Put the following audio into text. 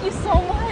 Thank you so much.